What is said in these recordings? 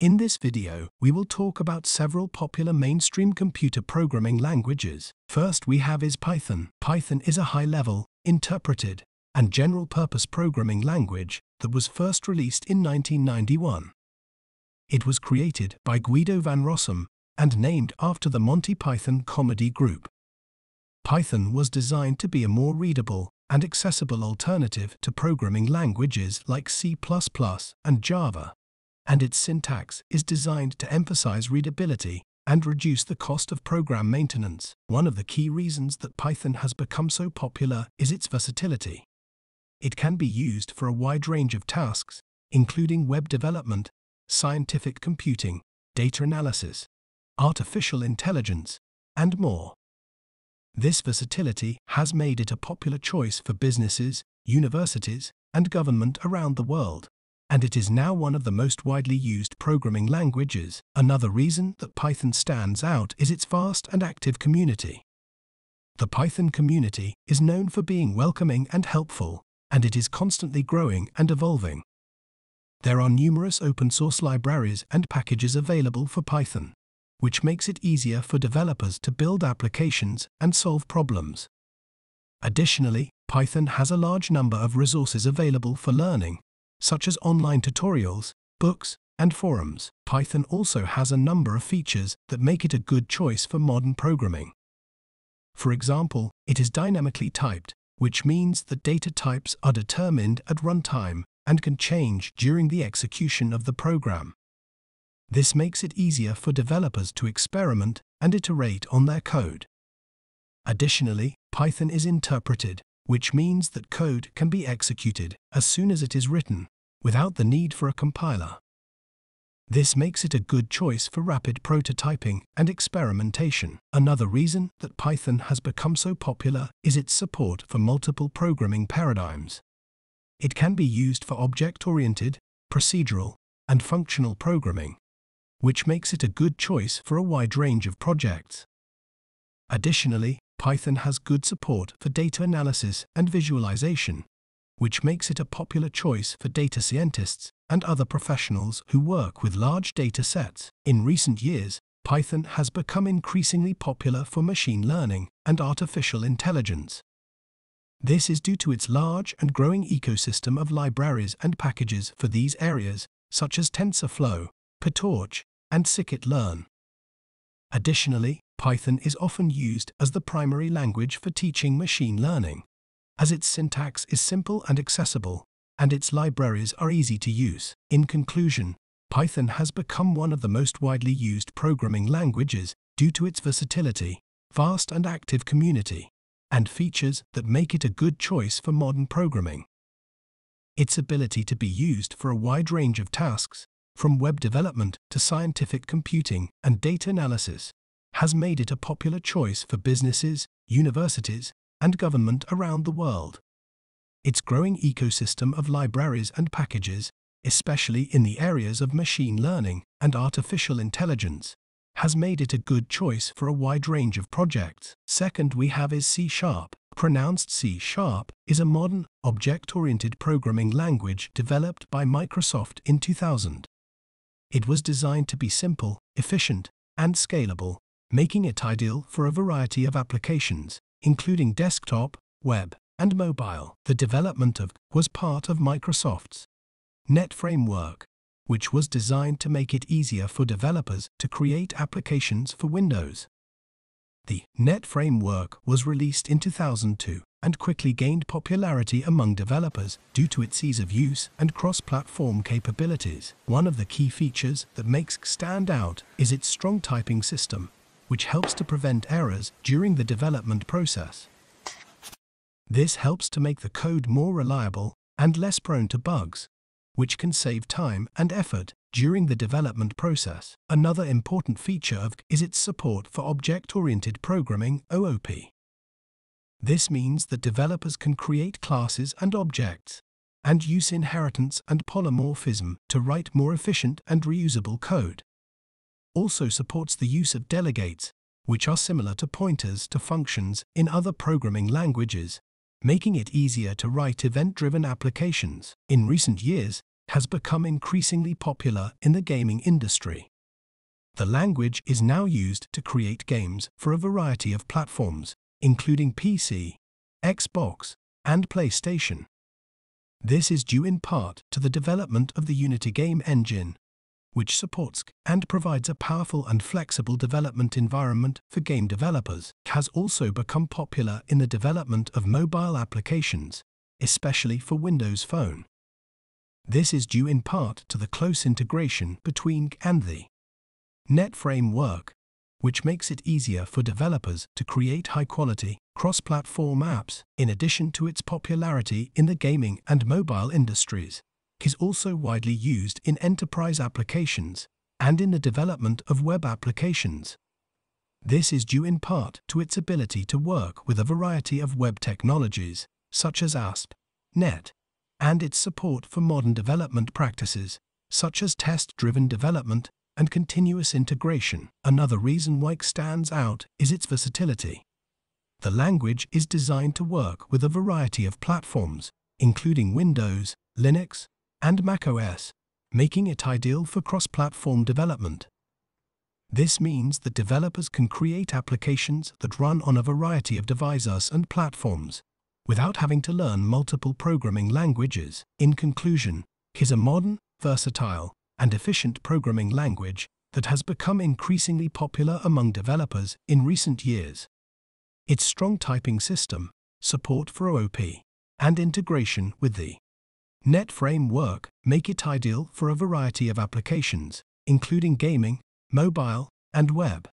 In this video, we will talk about several popular mainstream computer programming languages. First we have is Python. Python is a high-level, interpreted, and general-purpose programming language that was first released in 1991. It was created by Guido van Rossum and named after the Monty Python comedy group. Python was designed to be a more readable and accessible alternative to programming languages like C++ and Java and its syntax is designed to emphasize readability and reduce the cost of program maintenance. One of the key reasons that Python has become so popular is its versatility. It can be used for a wide range of tasks, including web development, scientific computing, data analysis, artificial intelligence, and more. This versatility has made it a popular choice for businesses, universities, and government around the world and it is now one of the most widely used programming languages. Another reason that Python stands out is its vast and active community. The Python community is known for being welcoming and helpful, and it is constantly growing and evolving. There are numerous open source libraries and packages available for Python, which makes it easier for developers to build applications and solve problems. Additionally, Python has a large number of resources available for learning, such as online tutorials, books, and forums. Python also has a number of features that make it a good choice for modern programming. For example, it is dynamically typed, which means that data types are determined at runtime and can change during the execution of the program. This makes it easier for developers to experiment and iterate on their code. Additionally, Python is interpreted, which means that code can be executed as soon as it is written, without the need for a compiler. This makes it a good choice for rapid prototyping and experimentation. Another reason that Python has become so popular is its support for multiple programming paradigms. It can be used for object-oriented, procedural, and functional programming, which makes it a good choice for a wide range of projects. Additionally, Python has good support for data analysis and visualization, which makes it a popular choice for data scientists and other professionals who work with large data sets. In recent years, Python has become increasingly popular for machine learning and artificial intelligence. This is due to its large and growing ecosystem of libraries and packages for these areas, such as TensorFlow, PyTorch, and scikit-learn. Additionally, Python is often used as the primary language for teaching machine learning, as its syntax is simple and accessible, and its libraries are easy to use. In conclusion, Python has become one of the most widely used programming languages due to its versatility, vast and active community, and features that make it a good choice for modern programming. Its ability to be used for a wide range of tasks, from web development to scientific computing and data analysis, has made it a popular choice for businesses, universities, and government around the world. Its growing ecosystem of libraries and packages, especially in the areas of machine learning and artificial intelligence, has made it a good choice for a wide range of projects. Second we have is C Sharp. Pronounced C Sharp is a modern, object-oriented programming language developed by Microsoft in 2000. It was designed to be simple, efficient, and scalable, making it ideal for a variety of applications, including desktop, web, and mobile. The development of was part of Microsoft's Net framework, which was designed to make it easier for developers to create applications for Windows. The Net framework was released in 2002 and quickly gained popularity among developers due to its ease of use and cross-platform capabilities. One of the key features that makes stand out is its strong typing system, which helps to prevent errors during the development process. This helps to make the code more reliable and less prone to bugs, which can save time and effort during the development process. Another important feature of is its support for object-oriented programming OOP. This means that developers can create classes and objects and use inheritance and polymorphism to write more efficient and reusable code also supports the use of delegates, which are similar to pointers to functions in other programming languages, making it easier to write event-driven applications. In recent years, has become increasingly popular in the gaming industry. The language is now used to create games for a variety of platforms, including PC, Xbox, and PlayStation. This is due in part to the development of the Unity game engine, which supports and provides a powerful and flexible development environment for game developers, has also become popular in the development of mobile applications, especially for Windows Phone. This is due in part to the close integration between and the Net framework, which makes it easier for developers to create high-quality, cross-platform apps, in addition to its popularity in the gaming and mobile industries is also widely used in enterprise applications and in the development of web applications. This is due in part to its ability to work with a variety of web technologies, such as ASP, .NET, and its support for modern development practices, such as test-driven development and continuous integration. Another reason it stands out is its versatility. The language is designed to work with a variety of platforms, including Windows, Linux, and macOS, making it ideal for cross-platform development. This means that developers can create applications that run on a variety of devices and platforms, without having to learn multiple programming languages. In conclusion, is a modern, versatile, and efficient programming language that has become increasingly popular among developers in recent years. Its strong typing system, support for OOP, and integration with the Net framework make it ideal for a variety of applications, including gaming, mobile, and web.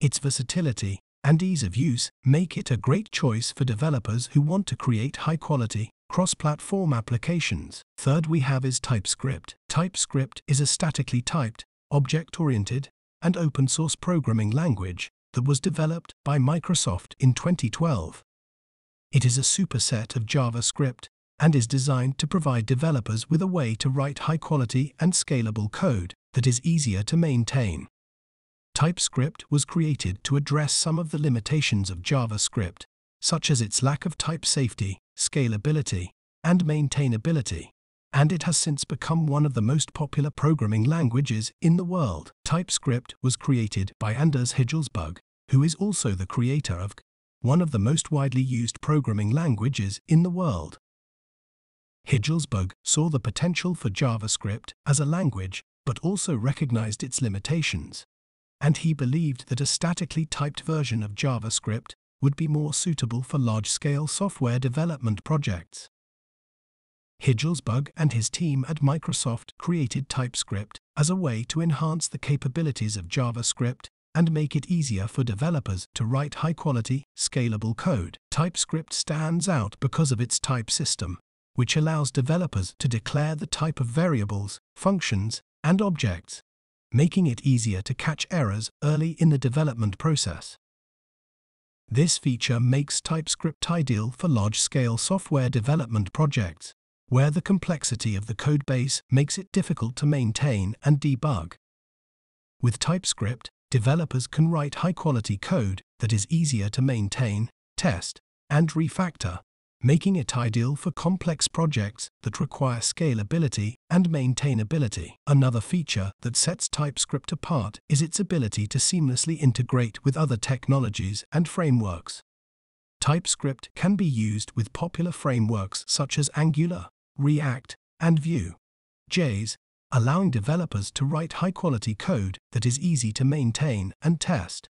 Its versatility and ease of use make it a great choice for developers who want to create high-quality, cross-platform applications. Third we have is TypeScript. TypeScript is a statically typed, object-oriented, and open-source programming language that was developed by Microsoft in 2012. It is a superset of JavaScript and is designed to provide developers with a way to write high-quality and scalable code that is easier to maintain. TypeScript was created to address some of the limitations of JavaScript, such as its lack of type safety, scalability, and maintainability, and it has since become one of the most popular programming languages in the world. TypeScript was created by Anders Hejlsberg, who is also the creator of one of the most widely used programming languages in the world. Hejlsberg saw the potential for JavaScript as a language, but also recognized its limitations. And he believed that a statically typed version of JavaScript would be more suitable for large-scale software development projects. Hejlsberg and his team at Microsoft created TypeScript as a way to enhance the capabilities of JavaScript and make it easier for developers to write high-quality, scalable code. TypeScript stands out because of its type system, which allows developers to declare the type of variables, functions, and objects, making it easier to catch errors early in the development process. This feature makes TypeScript ideal for large-scale software development projects, where the complexity of the codebase makes it difficult to maintain and debug. With TypeScript, developers can write high-quality code that is easier to maintain, test, and refactor, making it ideal for complex projects that require scalability and maintainability. Another feature that sets TypeScript apart is its ability to seamlessly integrate with other technologies and frameworks. TypeScript can be used with popular frameworks such as Angular, React, and Vue.js, allowing developers to write high-quality code that is easy to maintain and test.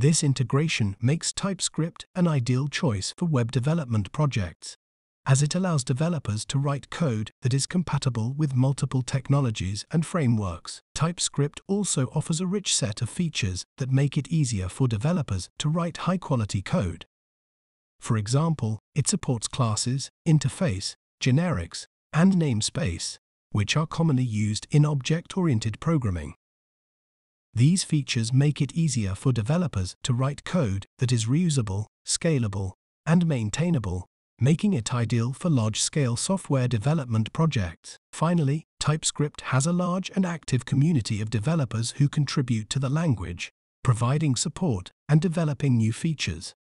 This integration makes TypeScript an ideal choice for web development projects, as it allows developers to write code that is compatible with multiple technologies and frameworks. TypeScript also offers a rich set of features that make it easier for developers to write high-quality code. For example, it supports classes, interface, generics, and namespace, which are commonly used in object-oriented programming. These features make it easier for developers to write code that is reusable, scalable, and maintainable, making it ideal for large-scale software development projects. Finally, TypeScript has a large and active community of developers who contribute to the language, providing support and developing new features.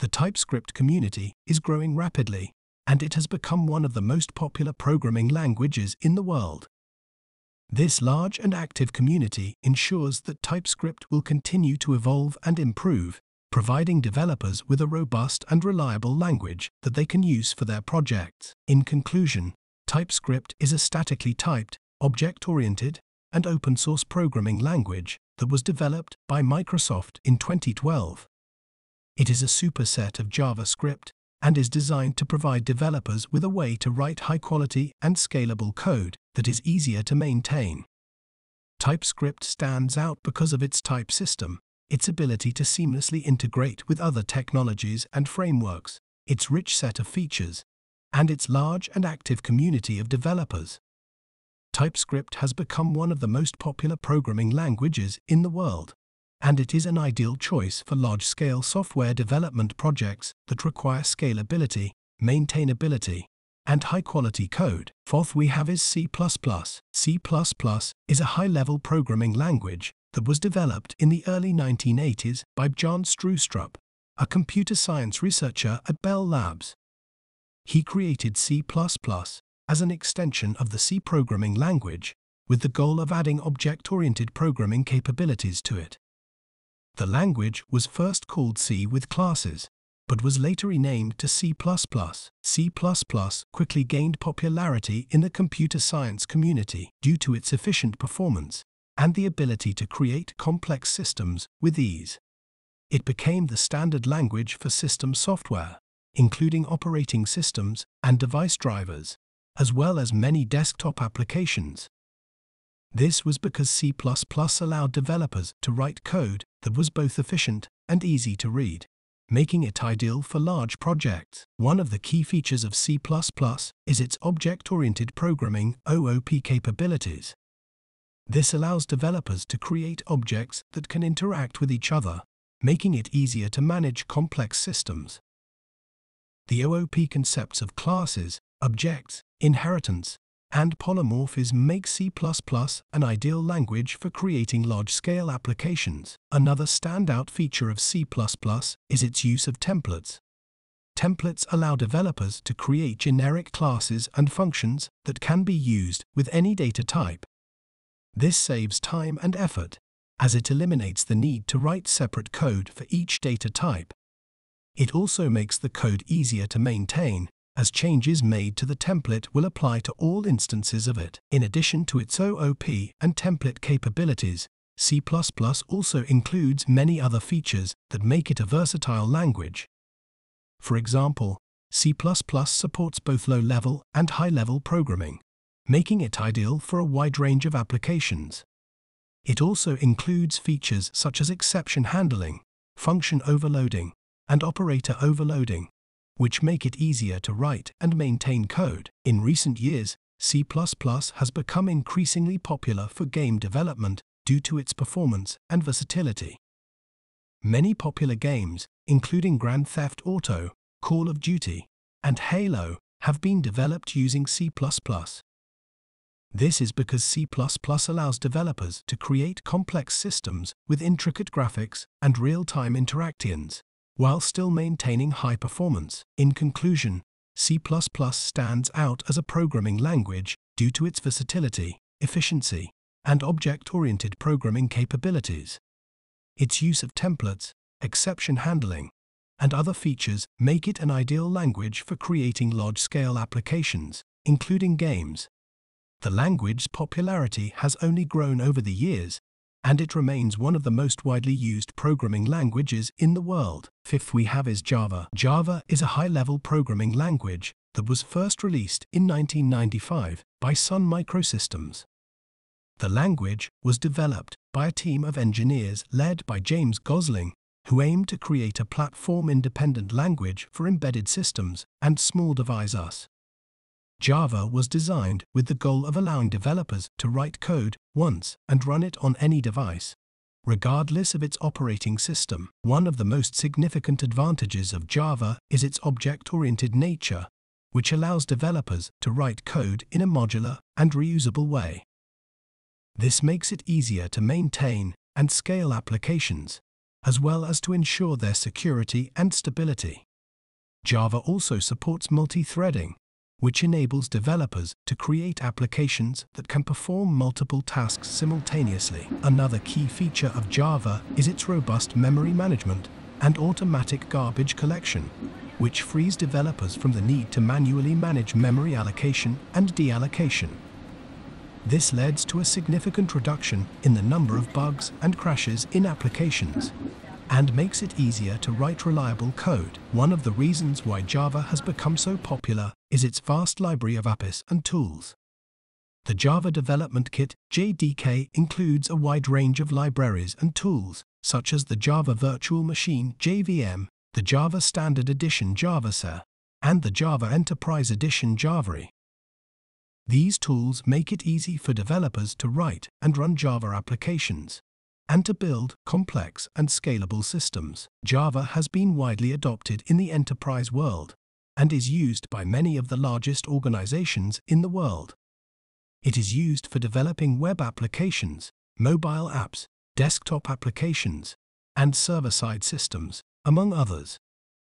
The TypeScript community is growing rapidly, and it has become one of the most popular programming languages in the world. This large and active community ensures that TypeScript will continue to evolve and improve, providing developers with a robust and reliable language that they can use for their projects. In conclusion, TypeScript is a statically typed, object-oriented, and open-source programming language that was developed by Microsoft in 2012. It is a superset of JavaScript and is designed to provide developers with a way to write high-quality and scalable code that is easier to maintain. TypeScript stands out because of its type system, its ability to seamlessly integrate with other technologies and frameworks, its rich set of features, and its large and active community of developers. TypeScript has become one of the most popular programming languages in the world, and it is an ideal choice for large-scale software development projects that require scalability, maintainability, and high-quality code. Fourth we have is C++. C++ is a high-level programming language that was developed in the early 1980s by John Stroustrup, a computer science researcher at Bell Labs. He created C++ as an extension of the C programming language with the goal of adding object-oriented programming capabilities to it. The language was first called C with classes, but was later renamed to C++. C++ quickly gained popularity in the computer science community due to its efficient performance and the ability to create complex systems with ease. It became the standard language for system software, including operating systems and device drivers, as well as many desktop applications. This was because C++ allowed developers to write code that was both efficient and easy to read making it ideal for large projects. One of the key features of C++ is its object-oriented programming OOP capabilities. This allows developers to create objects that can interact with each other, making it easier to manage complex systems. The OOP concepts of classes, objects, inheritance, and polymorphism make C++ an ideal language for creating large-scale applications. Another standout feature of C++ is its use of templates. Templates allow developers to create generic classes and functions that can be used with any data type. This saves time and effort, as it eliminates the need to write separate code for each data type. It also makes the code easier to maintain as changes made to the template will apply to all instances of it. In addition to its OOP and template capabilities, C++ also includes many other features that make it a versatile language. For example, C++ supports both low-level and high-level programming, making it ideal for a wide range of applications. It also includes features such as exception handling, function overloading, and operator overloading, which make it easier to write and maintain code. In recent years, C++ has become increasingly popular for game development due to its performance and versatility. Many popular games, including Grand Theft Auto, Call of Duty, and Halo, have been developed using C++. This is because C++ allows developers to create complex systems with intricate graphics and real-time interactions while still maintaining high performance. In conclusion, C++ stands out as a programming language due to its versatility, efficiency, and object-oriented programming capabilities. Its use of templates, exception handling, and other features make it an ideal language for creating large-scale applications, including games. The language's popularity has only grown over the years, and it remains one of the most widely used programming languages in the world. Fifth we have is Java. Java is a high-level programming language that was first released in 1995 by Sun Microsystems. The language was developed by a team of engineers led by James Gosling, who aimed to create a platform-independent language for embedded systems and small devices. Java was designed with the goal of allowing developers to write code once and run it on any device, regardless of its operating system. One of the most significant advantages of Java is its object-oriented nature, which allows developers to write code in a modular and reusable way. This makes it easier to maintain and scale applications, as well as to ensure their security and stability. Java also supports multi-threading, which enables developers to create applications that can perform multiple tasks simultaneously. Another key feature of Java is its robust memory management and automatic garbage collection, which frees developers from the need to manually manage memory allocation and deallocation. This leads to a significant reduction in the number of bugs and crashes in applications and makes it easier to write reliable code. One of the reasons why Java has become so popular is its vast library of APIs and tools. The Java Development Kit JDK includes a wide range of libraries and tools, such as the Java Virtual Machine JVM, the Java Standard Edition Java SE, and the Java Enterprise Edition Java EE. These tools make it easy for developers to write and run Java applications and to build complex and scalable systems. Java has been widely adopted in the enterprise world, and is used by many of the largest organizations in the world. It is used for developing web applications, mobile apps, desktop applications, and server-side systems, among others.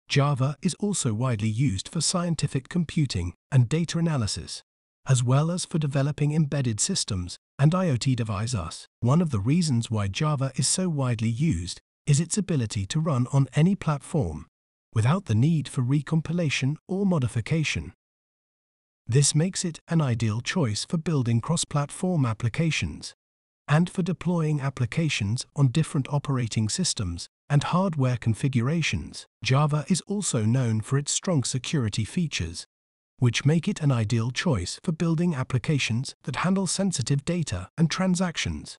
Java is also widely used for scientific computing and data analysis, as well as for developing embedded systems and IoT devices. Us one of the reasons why Java is so widely used is its ability to run on any platform without the need for recompilation or modification. This makes it an ideal choice for building cross-platform applications and for deploying applications on different operating systems and hardware configurations. Java is also known for its strong security features, which make it an ideal choice for building applications that handle sensitive data and transactions.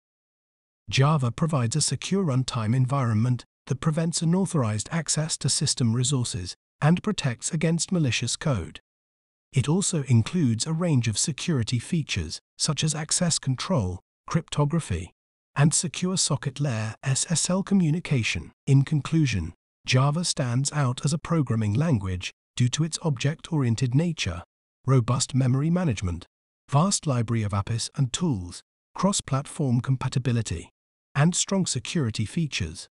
Java provides a secure runtime environment that prevents unauthorized access to system resources and protects against malicious code. It also includes a range of security features such as access control, cryptography, and secure socket layer SSL communication. In conclusion, Java stands out as a programming language due to its object-oriented nature, robust memory management, vast library of APIs and tools, cross-platform compatibility, and strong security features.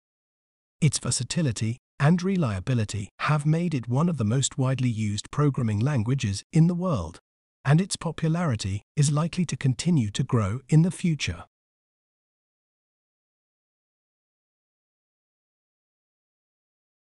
Its versatility and reliability have made it one of the most widely used programming languages in the world, and its popularity is likely to continue to grow in the future.